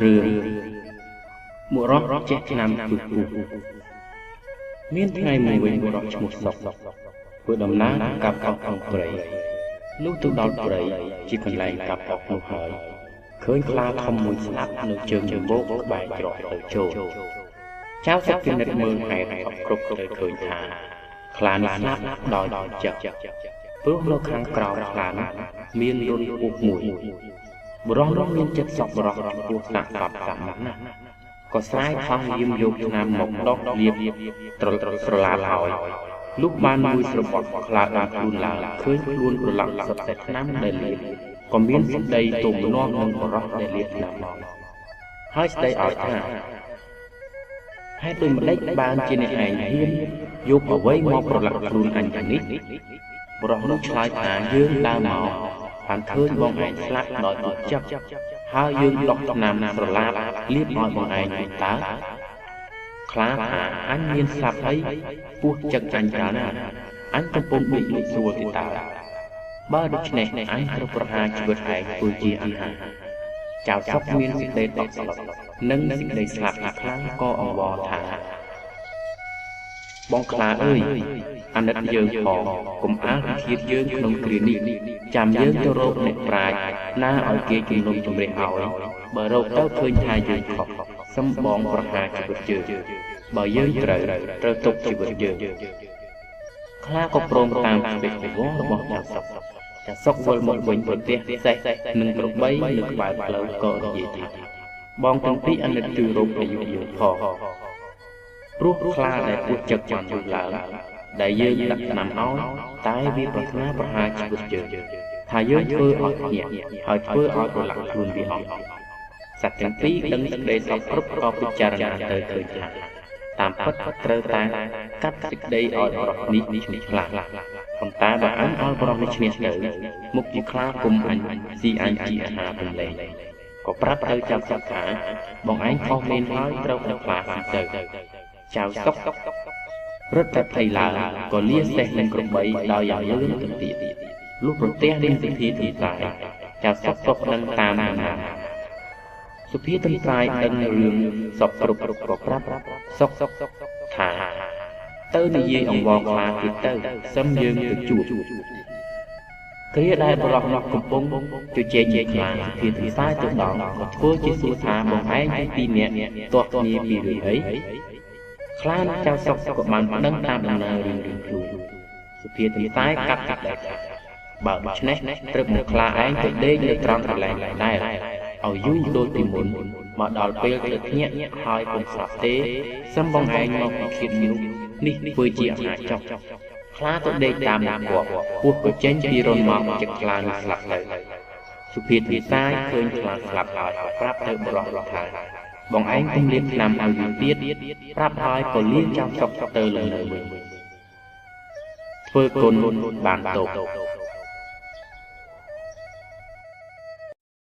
រឿងបុរសចេះឆ្នាំពុះពុះមានថ្ងៃមួយបុរសឈ្មោះសុកធ្វើដំណើរកាប់អុកក្នុងព្រៃលុះទៅដល់ព្រៃជាកន្លែងកាប់អុកនោះហើយឃើញខ្លាធំមួយស្លាប់នៅជើងជបោកក្បែរច្រកទៅចូលចៅសុកពិនិត្យមើលហេតុអត់គ្រប់ទៅឃើញថាខ្លានេះស្លាប់ដោយចិត្តព្រោះនៅខាងក្រោមខ្លានោះមានរន្ធពុះមួយ បុរសនោះមានចិត្តសប្បុរសចំពោះសាកសពសាក់ណាស់ណាស់ក៏ស្រែកខំយាមយកឆ្នាំមកដុសលាបត្រលត្រឡាហើយលុះបានមួយស្របត់ខ្លាបានខ្លួនឡើងឃើញខ្លួនប្រឡាក់សុទ្ធតែឆ្នាំដែលលាបក៏មានសេចក្តីទុំនាំនឹងបរោះដែលលាបឆ្នាំមកហើយស្ដីឲ្យថាហេតុដូចម្ដេចបានជាអ្នកឯងហ៊ានយកអ្វីមកប្រឡាក់ខ្លួនអញយ៉ាងនេះបរោះនោះឆ្លើយថាយើងដើរមក បានឃើញបងឯងស្លាប់ដោយពុកចិត្តហើយយើងដុសថ្នាំស្រឡាបលាបឲ្យបងឯងទៅតើខ្លាថាអញមានស្លាប់អីពោះចឹកចាញ់ច្រើនណាស់អញកំពុងដេកលក់ស្រួលទីតើបើដូច្នេះអញត្រូវប្រហារជីវិតឯងធ្វើជាអាហារចៅសុកមានសេចក្តីតក់ស្លុតនិងសេចក្តីស្លាប់ខ្លាំងក៏អង្វរថា បងខ្លាអើយអាណិតយើងផងកុំអាលវិធៀបយើងក្នុងគ្រានេះចាំយើងទៅរកអ្នកប្រាជ្ញណាឲ្យគេជំនុំជម្រះឲ្យបើរកទៅឃើញថាយើងខុសសំបងប្រហារជីវិតយើងបើយើងត្រូវត្រូវទុកជីវិតយើងខ្លាក៏ព្រមតាមពេកវងរបស់ចៅសុកចៅសុកវិលមកវិញប្រទេសសេះនិងក្របីនៅក្បែរផ្លូវក៏និយាយថាបងទាំងពីរអាណិតគឺរោគអាយុយើងផង ព្រោះខ្លាដែលពុះចឹកចាំយូរឡើងដែលយើងដាក់ឆ្នាំឲ្យតែវាប្រាថ្នាប្រហារជីវិតយើងថាយើងធ្វើឲ្យភ្ញាក់ហើយធ្វើឲ្យប្រឡាក់ខ្លួនវាអស់សត្វទាំងពីរដឹងសេចក្តីសោកគ្រប់ក៏ពិចារណាទៅឃើញថាតាមពិតត្រូវតែកាត់សេចក្តីឲ្យបរិសនេះឈ្នះខ្លាប៉ុន្តែបើអញឲ្យបរិសនេះឈ្នះទៅមុខជាខ្លាគុំអញស៊ីអញជាអាហារពេញលេងក៏ប្រាប់ទៅចៅសុកថាបងឯងខុសមែនហើយត្រូវតែខ្លាស៊ីទៅ ចៅសុករត់តែភ័យឡើងក៏លាសេះនឹងក្របីដោយយ៉ាងលឿនទៅទៀតលុះប្រទះនាងសុភាទីសាយចៅសុកសុកនឹងតាមណាសុភាទីសាយដឹងរឿងសុកគ្រប់ក៏ប្រាប់សុកថាទៅនិយាយអង្វរខ្លាទៀតទៅសឹមយើងទៅជួបគ្រាដែលបរោះនោះកំពុងជជែកជាខ្លាំងសុភាទីសាយទៅដល់ក៏ធ្វើជាសួរថាបងឯងពីរនាក់ទាស់គ្នាពីរឿងអី ខ្លាចៅសុកក៏បានប្តឹងតាមដំណើររឿងរឿងខ្លួនសុភាទីតែកាត់កាត់ដែរបើដូច្នេះព្រឹកមកខ្លាឯងទៅដេកនៅត្រង់កន្លែងដែរឲ្យយូរដូចពីមុនមកដល់ពេលទៅភ្ញាក់ហើយពុំស្លាប់ទេសឹមបងឯងមកពីខៀតនោះនេះធ្វើជាអាហារចុះខ្លាទៅដេកតាមមុខគាត់ពោះក៏ចេញពីរនមកចិត្តខ្លានេះស្លាប់ទៅសុភាទីតែឃើញខ្លាស្លាប់ហើយប្រាប់ទៅបរោះរកថា បងឯងកុំលៀនឆ្នាំឲ្យវាទៀតប្រាប់ហើយក៏លៀនចាំចុកទៅលើនៅវិញធ្វើគុណបានតប